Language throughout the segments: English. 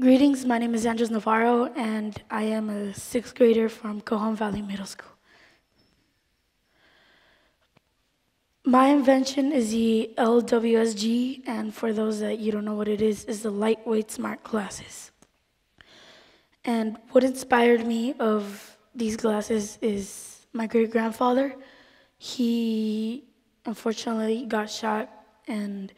Greetings, my name is Andros Navarro, and I am a sixth grader from Cajon Valley Middle School. My invention is the LWSG, and for those that you don't know what it is, is the lightweight smart glasses. And what inspired me of these glasses is my great grandfather. He unfortunately got shot, and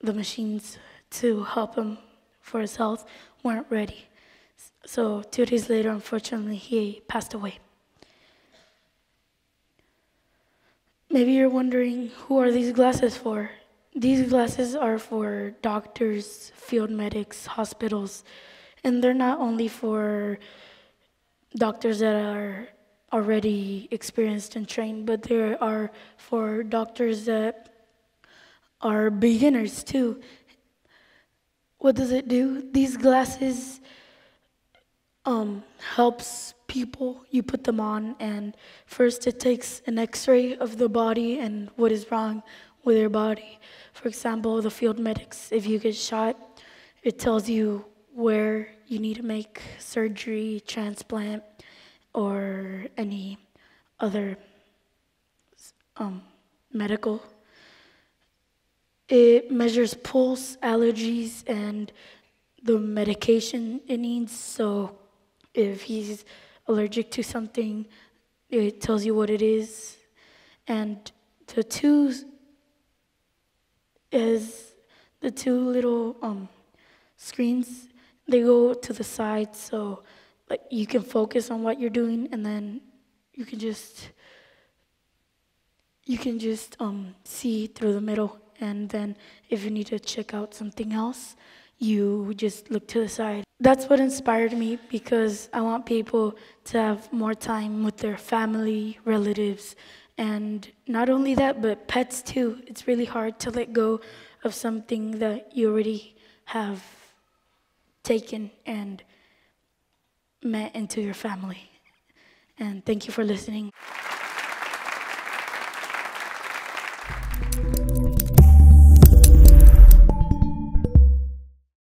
the machines to help him for his health weren't ready. So, two days later, unfortunately, he passed away. Maybe you're wondering who are these glasses for? These glasses are for doctors, field medics, hospitals, and they're not only for doctors that are already experienced and trained, but they are for doctors that are beginners too. What does it do? These glasses um, helps people. You put them on, and first it takes an X-ray of the body and what is wrong with your body. For example, the field medics. If you get shot, it tells you where you need to make surgery, transplant, or any other um, medical it measures pulse, allergies, and the medication it needs. So if he's allergic to something, it tells you what it is. And the two is the two little um, screens. They go to the side, so like you can focus on what you're doing, and then you can just you can just um, see through the middle and then if you need to check out something else, you just look to the side. That's what inspired me because I want people to have more time with their family, relatives, and not only that, but pets too. It's really hard to let go of something that you already have taken and met into your family. And thank you for listening.